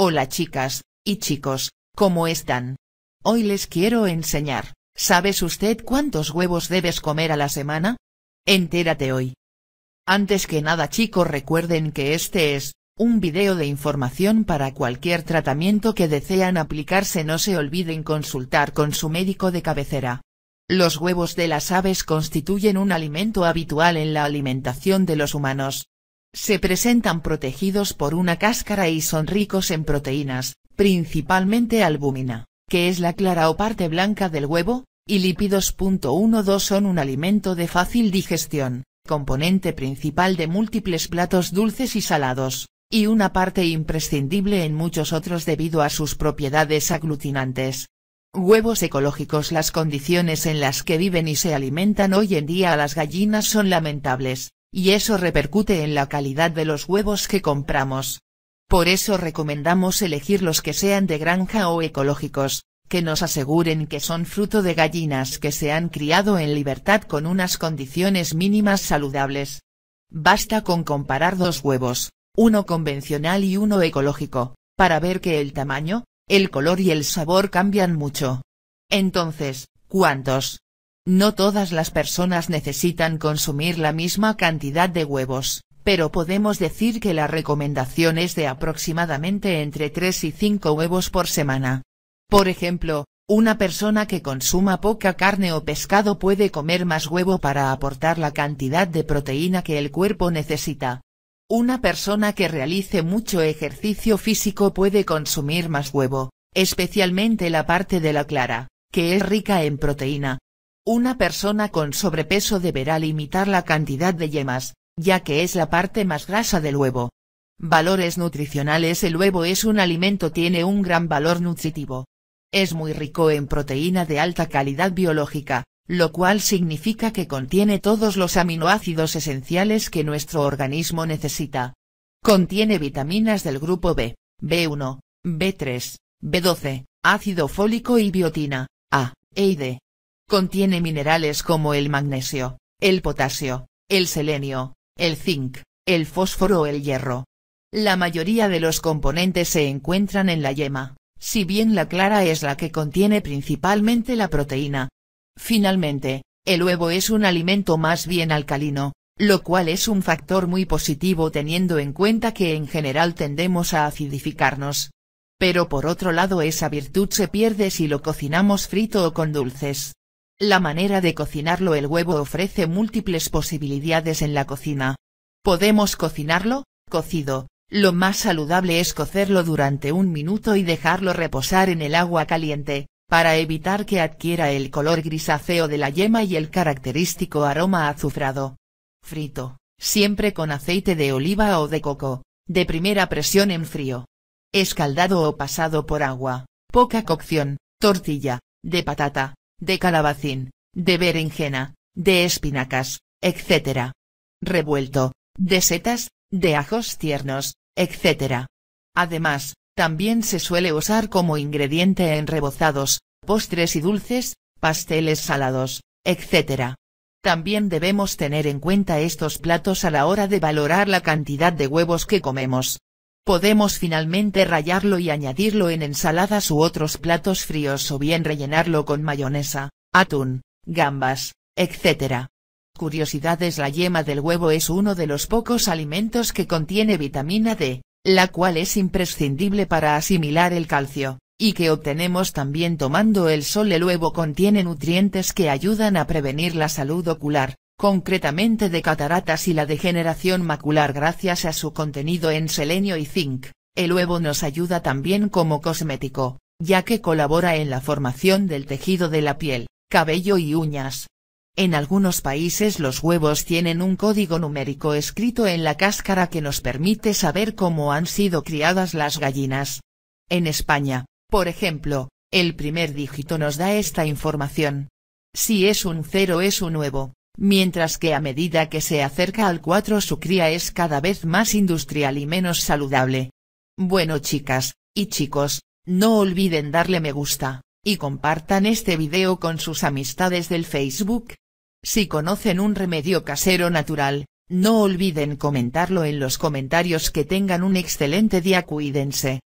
Hola chicas, y chicos, ¿cómo están? Hoy les quiero enseñar, ¿sabes usted cuántos huevos debes comer a la semana? Entérate hoy. Antes que nada chicos recuerden que este es, un video de información para cualquier tratamiento que desean aplicarse no se olviden consultar con su médico de cabecera. Los huevos de las aves constituyen un alimento habitual en la alimentación de los humanos. Se presentan protegidos por una cáscara y son ricos en proteínas, principalmente albúmina, que es la clara o parte blanca del huevo, y lípidos. 12 son un alimento de fácil digestión, componente principal de múltiples platos dulces y salados y una parte imprescindible en muchos otros debido a sus propiedades aglutinantes. Huevos ecológicos Las condiciones en las que viven y se alimentan hoy en día a las gallinas son lamentables, y eso repercute en la calidad de los huevos que compramos. Por eso recomendamos elegir los que sean de granja o ecológicos, que nos aseguren que son fruto de gallinas que se han criado en libertad con unas condiciones mínimas saludables. Basta con comparar dos huevos, uno convencional y uno ecológico, para ver que el tamaño, el color y el sabor cambian mucho. Entonces, ¿cuántos? No todas las personas necesitan consumir la misma cantidad de huevos, pero podemos decir que la recomendación es de aproximadamente entre 3 y 5 huevos por semana. Por ejemplo, una persona que consuma poca carne o pescado puede comer más huevo para aportar la cantidad de proteína que el cuerpo necesita. Una persona que realice mucho ejercicio físico puede consumir más huevo, especialmente la parte de la clara, que es rica en proteína. Una persona con sobrepeso deberá limitar la cantidad de yemas, ya que es la parte más grasa del huevo. Valores nutricionales El huevo es un alimento tiene un gran valor nutritivo. Es muy rico en proteína de alta calidad biológica, lo cual significa que contiene todos los aminoácidos esenciales que nuestro organismo necesita. Contiene vitaminas del grupo B, B1, B3, B12, ácido fólico y biotina, A, E y D. Contiene minerales como el magnesio, el potasio, el selenio, el zinc, el fósforo o el hierro. La mayoría de los componentes se encuentran en la yema, si bien la clara es la que contiene principalmente la proteína, Finalmente, el huevo es un alimento más bien alcalino, lo cual es un factor muy positivo teniendo en cuenta que en general tendemos a acidificarnos. Pero por otro lado esa virtud se pierde si lo cocinamos frito o con dulces. La manera de cocinarlo el huevo ofrece múltiples posibilidades en la cocina. Podemos cocinarlo, cocido, lo más saludable es cocerlo durante un minuto y dejarlo reposar en el agua caliente, para evitar que adquiera el color grisáceo de la yema y el característico aroma azufrado. Frito, siempre con aceite de oliva o de coco, de primera presión en frío. Escaldado o pasado por agua, poca cocción, tortilla, de patata, de calabacín, de berenjena, de espinacas, etc. Revuelto, de setas, de ajos tiernos, etc. Además, también se suele usar como ingrediente en rebozados, postres y dulces, pasteles salados, etc. También debemos tener en cuenta estos platos a la hora de valorar la cantidad de huevos que comemos. Podemos finalmente rallarlo y añadirlo en ensaladas u otros platos fríos o bien rellenarlo con mayonesa, atún, gambas, etc. Curiosidades La yema del huevo es uno de los pocos alimentos que contiene vitamina D, la cual es imprescindible para asimilar el calcio, y que obtenemos también tomando el sol el huevo contiene nutrientes que ayudan a prevenir la salud ocular, concretamente de cataratas y la degeneración macular gracias a su contenido en selenio y zinc, el huevo nos ayuda también como cosmético, ya que colabora en la formación del tejido de la piel, cabello y uñas, en algunos países los huevos tienen un código numérico escrito en la cáscara que nos permite saber cómo han sido criadas las gallinas. En España, por ejemplo, el primer dígito nos da esta información. Si es un cero es un huevo, mientras que a medida que se acerca al 4 su cría es cada vez más industrial y menos saludable. Bueno chicas, y chicos, no olviden darle me gusta, y compartan este video con sus amistades del Facebook, si conocen un remedio casero natural, no olviden comentarlo en los comentarios que tengan un excelente día cuídense.